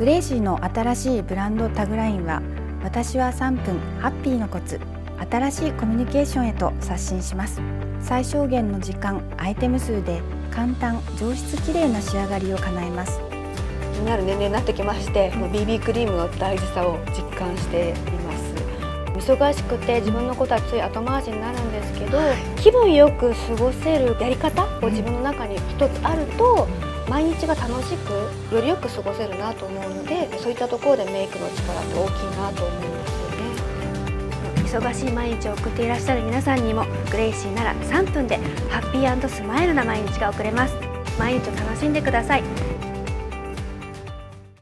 グレイシーの新しいブランドタグラインは私は3分ハッピーのコツ新しいコミュニケーションへと刷新します。最小限の時間アイテム数で簡単上質きれいな仕上がりを叶えます。気になる年齢になってきましてこの BB クリームの大事さを実感しています。忙しくて自分のことはつい後回しになるんですけど、はい、気分よく過ごせるやり方を自分の中に一つあると毎日が楽しくよりよく過ごせるなと思うのでそういったところでメイクの力って大きいなと思うんですよね。忙しい毎日を送っていらっしゃる皆さんにもグレイシーなら3分でハッピースマイルな毎日が送れます。毎日を楽しんでください。